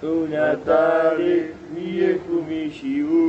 ဥနာတာရိမိယကုမိရှိဟု